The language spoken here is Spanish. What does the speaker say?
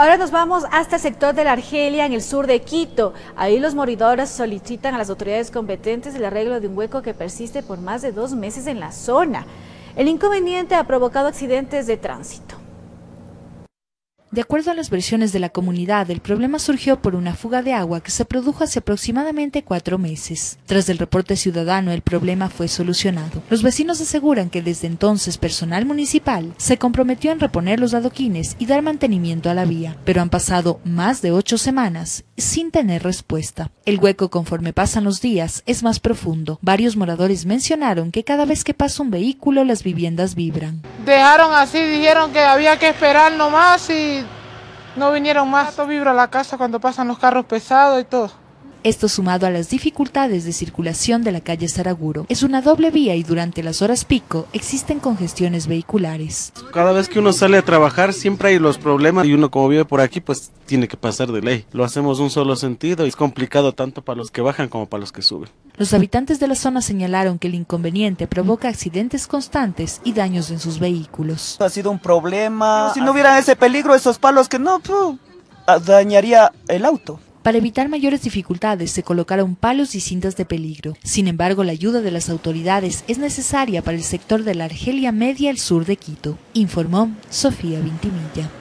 Ahora nos vamos hasta el sector de la Argelia, en el sur de Quito. Ahí los moridores solicitan a las autoridades competentes el arreglo de un hueco que persiste por más de dos meses en la zona. El inconveniente ha provocado accidentes de tránsito. De acuerdo a las versiones de la comunidad, el problema surgió por una fuga de agua que se produjo hace aproximadamente cuatro meses. Tras el reporte ciudadano, el problema fue solucionado. Los vecinos aseguran que desde entonces personal municipal se comprometió en reponer los adoquines y dar mantenimiento a la vía, pero han pasado más de ocho semanas sin tener respuesta. El hueco conforme pasan los días es más profundo. Varios moradores mencionaron que cada vez que pasa un vehículo las viviendas vibran. Dejaron así, dijeron que había que esperar nomás y no vinieron más. Esto vibra la casa cuando pasan los carros pesados y todo. Esto sumado a las dificultades de circulación de la calle Saraguro. Es una doble vía y durante las horas pico existen congestiones vehiculares. Cada vez que uno sale a trabajar siempre hay los problemas y uno como vive por aquí pues tiene que pasar de ley. Lo hacemos un solo sentido y es complicado tanto para los que bajan como para los que suben. Los habitantes de la zona señalaron que el inconveniente provoca accidentes constantes y daños en sus vehículos. Ha sido un problema. Si no hubiera ese peligro, esos palos que no, dañaría el auto. Para evitar mayores dificultades se colocaron palos y cintas de peligro. Sin embargo, la ayuda de las autoridades es necesaria para el sector de la Argelia Media al sur de Quito, informó Sofía Vintimilla.